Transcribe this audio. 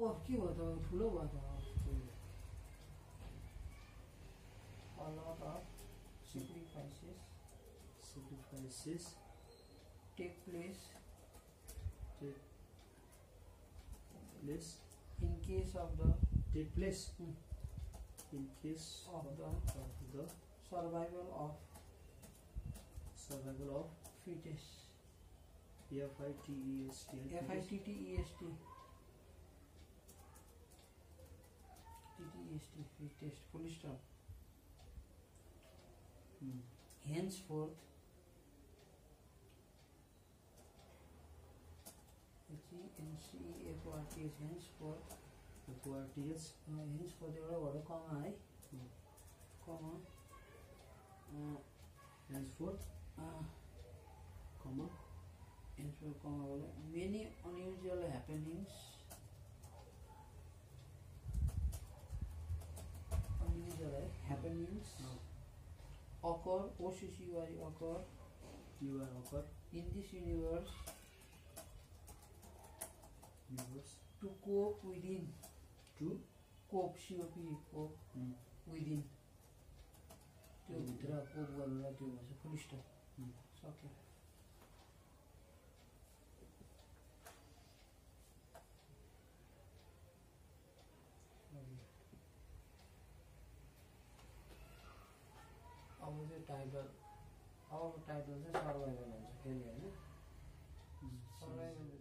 키워도 불러와도 followed up sacrifices sacrifices take place. Take place. In case of the take place. Hmm. in case of the, of the survival of survival of fetus. F I T E S T. F I T T E S T. T T E S T fittest. Full stop. Hmm. Henceforth. H E N C E F O R T H henceforth. F O R T H Uh, henceforth एउटा भएर कमा है Hmm. कमा henceforth comma henceforth कमा भएर many unusual है happenings now occur O C C Y occur you are occur in this universe universe to cope within to cope C O P cope hmm. within त्यो भित्र कोप गरेर त्यो भन्छ full स्टप Hmm. चाहिँ टाइटल अब title चाहिँ सर्भाइभल हुन्छ फेरि होइन। that